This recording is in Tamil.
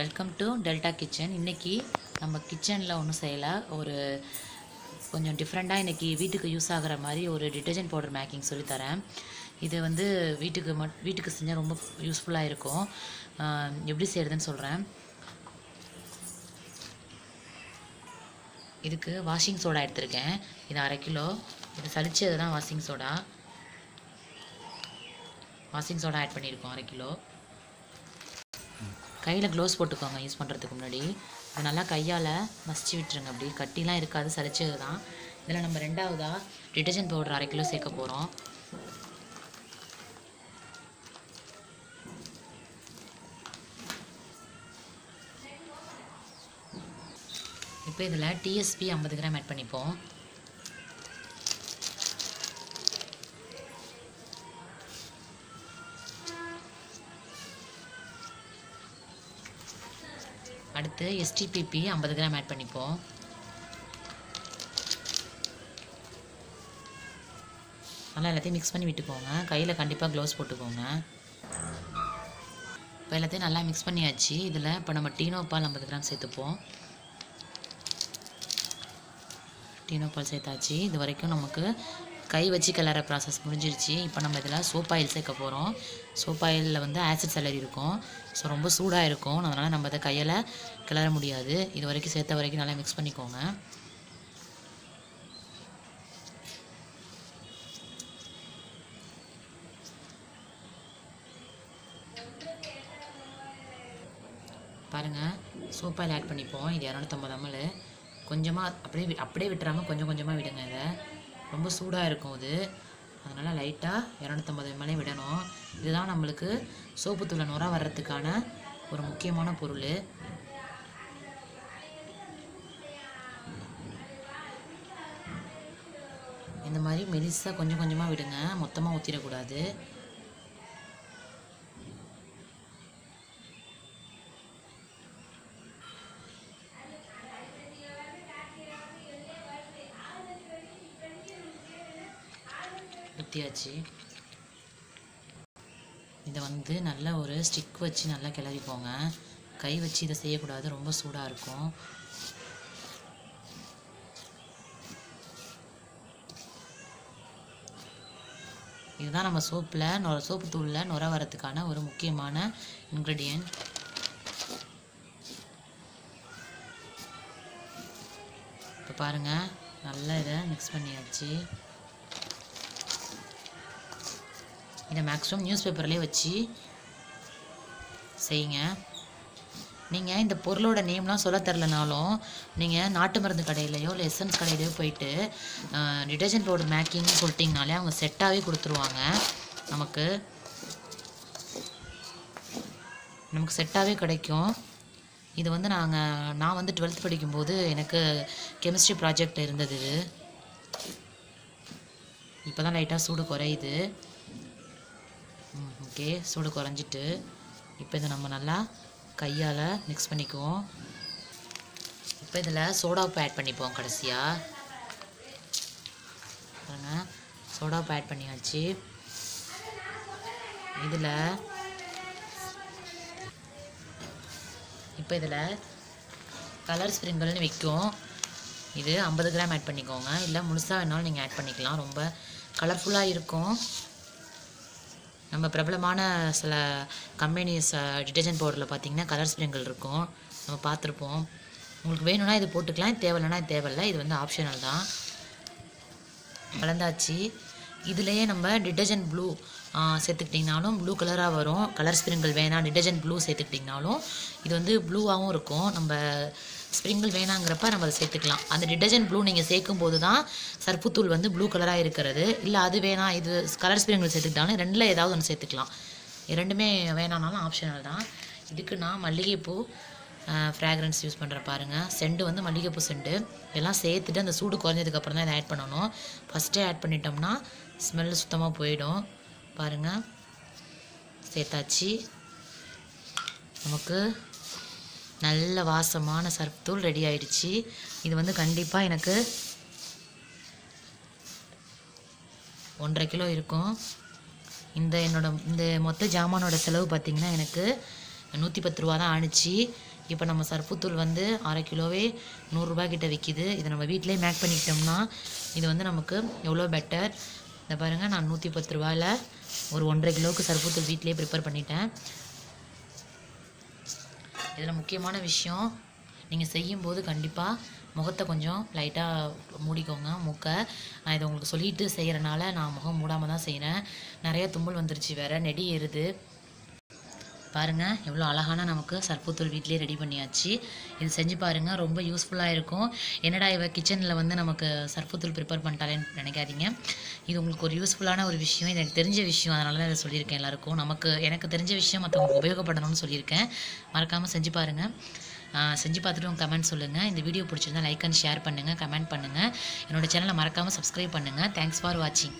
வெல்கம் டு டெல்டா கிச்சன் இன்றைக்கி நம்ம கிச்சனில் ஒன்றும் செய்யலாம் ஒரு கொஞ்சம் டிஃப்ரெண்ட்டாக இன்றைக்கி வீட்டுக்கு யூஸ் ஆகிற மாதிரி ஒரு டிட்டர்ஜென்ட் பவுடர் மேக்கிங் சொல்லித்தரேன் இது வந்து வீட்டுக்கு மட் வீட்டுக்கு செஞ்சால் ரொம்ப யூஸ்ஃபுல்லாக இருக்கும். எப்படி செய்கிறதுன்னு சொல்கிறேன் இதுக்கு வாஷிங் சோடா எடுத்திருக்கேன். இது அரை கிலோ. இது சளிச்சது தான் washing soda washing soda add பண்ணியிருக்கோம் அரை கிலோ. கையில் க்ளோஸ் போட்டுக்கோங்க யூஸ் பண்ணுறதுக்கு முன்னாடி. இது நல்லா கையால் மசிச்சு விட்டுருங்க அப்படி. கட்டிலாம் இருக்காது சளிச்சது தான் இதில் நம்ம ரெண்டாவதாக டிட்டர்ஜென்ட் பவுடர் அரை கிலோ சேர்க்க போகிறோம் இப்போ இதில் டிஎஸ்பி ஐம்பது கிராம் ஆட் பண்ணிப்போம். அடுத்து எஸ்டிபிபி ஐம்பது கிராம் ஆட் பண்ணிப்போம். நல்லா எல்லாத்தையும் மிக்ஸ் பண்ணி விட்டுக்கோங்க. கையில் கண்டிப்பாக க்ளவுஸ் போட்டுக்கோங்க. இப்போ எல்லாத்தையும் நல்லா மிக்ஸ் பண்ணியாச்சு. இதில் இப்போ நம்ம டீனோ பால் ஐம்பது கிராம் சேர்த்துப்போம். டீனோ பால் சேர்த்தாச்சு. இது வரைக்கும் நமக்கு கை வச்சு கிளற ப்ராசஸ் முடிஞ்சிருச்சு. இப்போ நம்ம இதில் சோப் ஆயில் சேர்க்க போகிறோம் சோப் ஆயிலில் வந்து ஆசிட் சலரி இருக்கும். ஸோ ரொம்ப சூடாக இருக்கும். அதனால் நம்ம இதை கையில் கிளற முடியாது. இது வரைக்கும் சேர்த்த வரைக்கும் நல்லா மிக்ஸ் பண்ணிக்கோங்க. பாருங்கள் சோப் ஆயில் ஆட் பண்ணிப்போம். இது இரநூத்தம்பது ml. கொஞ்சமாக அப்படியே வி- அப்படியே விட்டுறாமல் கொஞ்சம் கொஞ்சமாக விடுங்க இதை. ரொம்ப சூடாக இருக்கும் இது அதனால் லைட்டாக இரநூத்தம்பது எம்எல்ஏ விடணும். இதுதான் நம்மளுக்கு சோப்புத்தூளை நுரா வர்றதுக்கான ஒரு முக்கியமான பொருள். இந்த மாதிரி மெலிசாக கொஞ்சம் கொஞ்சமாக விடுங்க. மொத்தமாக ஊற்றிடக்கூடாது ஊற்றியாச்சு இதை வந்து நல்ல ஒரு ஸ்டிக் வச்சு நல்லா கிளறிப்போங்க கை வச்சு இதை செய்யக்கூடாது ரொம்ப சூடாக இருக்கும். இதுதான் நம்ம சோப்பில் நொ சோப்பு தூளில் நுர வரத்துக்கான ஒரு முக்கியமான இன்க்ரீடியன்ட் இப்போ பாருங்கள் நல்லா இதை மிக்ஸ் பண்ணியாச்சு. இதை மேக்ஸிமம் நியூஸ் பேப்பர்லேயே வச்சு செய்யுங்க. நீங்கள் இந்த பொருளோட நேம்லாம் சொல்ல தெரிலனாலும் நீங்கள் நாட்டு மருந்து கடையிலையோ இல்லை எசன்ஸ் கடையிலையோ போயிட்டு டிடர்ஜென்ட் பவுடர் மேக்கிங்னு சொல்லிட்டிங்கனாலே அவங்க செட்டாகவே கொடுத்துருவாங்க. நமக்கு நமக்கு செட்டாகவே கிடைக்கும். இது வந்து நாங்கள் நான் வந்து டுவெல்த் படிக்கும்போது எனக்கு கெமிஸ்ட்ரி ப்ராஜெக்ட் இருந்தது. இது இப்போ தான் லைட்டாக சூடு குறையுது. ஓகே சூடு குறைஞ்சிட்டு இப்போ இதை நம்ம நல்லா கையால் மிக்ஸ் பண்ணிக்குவோம். இப்போ இதில் சோடாப்பு ஆட் பண்ணிப்போம் கடைசியாக பாருங்க சோடாப்பு ஆட் பண்ணியாச்சு. இதில் இப்போ இதில் கலர் ஸ்ப்ரிங்கிள்னு விற்கும் இது ஐம்பது கிராம் ஆட் பண்ணிக்கோங்க. இல்லை முழுசாக வேணாலும் நீங்கள் ஆட் பண்ணிக்கலாம். ரொம்ப கலர்ஃபுல்லாக இருக்கும். நம்ம பிரபலமான சில கம்பெனிஸ் டிடர்ஜென்ட் பவுடரில் பார்த்தீங்கன்னா கலர் ஸ்ப்ரிங்கிள் இருக்கும். நம்ம பார்த்துருப்போம் உங்களுக்கு வேணும்னா இது போட்டுக்கலாம். தேவையில்லைனா இது தேவையில்லை. இது வந்து ஆப்ஷனல் தான். கலந்தாச்சு இதுலேயே நம்ம டிடர்ஜென்ட் ப்ளூ சேர்த்துக்கிட்டிங்கனாலும் ப்ளூ கலராக வரும். கலர் ஸ்ப்ரிங்கிள் வேணாம். டிடர்ஜென்ட் ப்ளூ சேர்த்துக்கிட்டிங்கனாலும் இது வந்து ப்ளூவாகவும் இருக்கும். நம்ம ஸ்ப்ரிங்கிள் வேணாங்கிறப்ப நம்ம அதை சேர்த்துக்கலாம். அந்த டிடர்ஜென்ட் ப்ளூ நீங்கள் சேர்க்கும் போது தான் சர்ப்புத்தூள் வந்து ப்ளூ கலராக இருக்கிறது. இல்லை அது வேணாம் இது கலர் ஸ்ப்ரிங்கிள் சேர்த்துக்கிட்டாலும் ரெண்டில் ஏதாவது ஒன்று சேர்த்துக்கலாம். ரெண்டுமே வேணானாலும் ஆப்ஷனல் தான். இதுக்கு நான் மல்லிகைப்பூ ஃப்ராக்ரன்ஸ் யூஸ் பண்ணுறேன் பாருங்கள் செண்டு வந்து மல்லிகைப்பூ செண்டு. எல்லாம் சேர்த்துட்டு அந்த சூடு குறைஞ்சதுக்கப்புறம் தான் இதை ஆட் பண்ணணும். ஃபஸ்ட்டே ஆட் பண்ணிட்டோம்னா ஸ்மெல் சுத்தமாக போயிடும். பாருங்கள் சேர்த்தாச்சு. நமக்கு நல்ல வாசமான சர்ஃப்தூள் ரெடி ஆயிடுச்சு. இது வந்து கண்டிப்பாக எனக்கு ஒன்றரை கிலோ இருக்கும். இந்த என்னோட இந்த மொத்த ஜாமானோட செலவு பார்த்திங்கன்னா எனக்கு நூற்றி பத்து ரூபா தான் ஆணுச்சு. இப்போ நம்ம சர்ப்புத்தூள் வந்து அரை கிலோவே நூறுரூபா கிட்ட விற்கிது இதை நம்ம வீட்டிலே மேக் பண்ணிக்கிட்டோம்னா இது வந்து நமக்கு எவ்வளோ பெட்டர் இந்த பாருங்கள் நான் நூற்றி பத்து ரூபாயில் ஒரு ஒன்றரை கிலோவுக்கு சர்ப்புத்தூள் வீட்டிலே ப்ரிப்பேர் பண்ணிட்டேன். இதில் முக்கியமான விஷயம் நீங்கள் செய்யும்போது கண்டிப்பாக முகத்தை கொஞ்சம் லைட்டாக மூடிக்கோங்க மூக்கை. நான் இதை உங்களுக்கு சொல்லிட்டு செய்கிறனால நான் முகம் மூடாமல் தான் செய்கிறேன் நிறைய தும்மல் வந்துருச்சு வேறு நெடி ஏறுது. பாருங்கள் எவ்வளோ அழகான நமக்கு சர்ப்புத்தூள் வீட்லேயே ரெடி பண்ணியாச்சு. இது செஞ்சு பாருங்கள் ரொம்ப யூஸ்ஃபுல்லாக இருக்கும். என்னடா இவ கிச்சனில் வந்து நமக்கு சர்ப்புத்தூள் ப்ரிப்பேர் பண்ணிட்டாலேன்னு நினைக்காதீங்க. இது உங்களுக்கு ஒரு யூஸ்ஃபுல்லான ஒரு விஷயம். இது எனக்கு தெரிஞ்ச விஷயம். அதனால தான் இதை சொல்லியிருக்கேன் எல்லாருக்கும். நமக்கு எனக்கு தெரிஞ்ச விஷயம் மற்றவங்களுக்கு உபயோகப்படணும்னு சொல்லியிருக்கேன். மறக்காமல் செஞ்சு பாருங்கள் செஞ்சு பார்த்துட்டு உங்கள் கமெண்ட் சொல்லுங்கள் இந்த வீடியோ பிடிச்சிருந்தா லைக் அண்ட் ஷேர் பண்ணுங்கள் கமெண்ட் பண்ணுங்கள் என்னோட சேனலை மறக்காமல் சப்ஸ்கிரைப் பண்ணுங்கள் தேங்க்ஸ் ஃபார் வாட்சிங்